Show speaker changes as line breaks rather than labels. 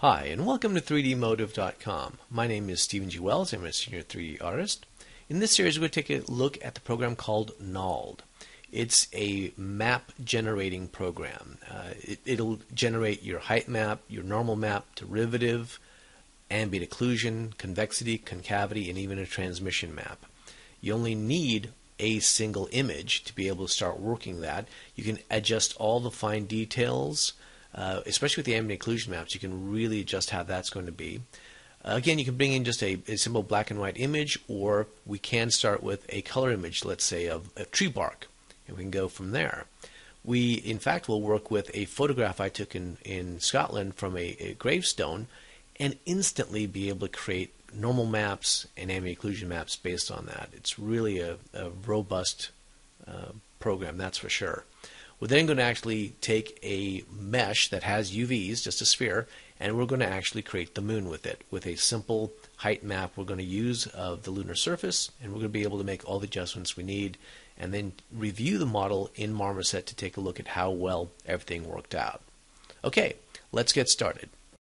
Hi, and welcome to 3dmotive.com. My name is Stephen G. Wells. I'm a senior 3D artist. In this series, we're going to take a look at the program called Knald. It's a map generating program. Uh, it, will generate your height map, your normal map, derivative, ambient occlusion, convexity, concavity, and even a transmission map. You only need a single image to be able to start working that. You can adjust all the fine details uh, especially with the ambient occlusion maps, you can really adjust how that's going to be. Uh, again, you can bring in just a, a, simple black and white image, or we can start with a color image, let's say of, of tree bark, and we can go from there. We, in fact, will work with a photograph I took in, in Scotland from a, a gravestone and instantly be able to create normal maps and ambient occlusion maps based on that. It's really a, a robust uh, program, that's for sure. We're then going to actually take a mesh that has UVs, just a sphere, and we're going to actually create the moon with it with a simple height map we're going to use of the lunar surface, and we're going to be able to make all the adjustments we need and then review the model in Marmoset to take a look at how well everything worked out. Okay, let's get started.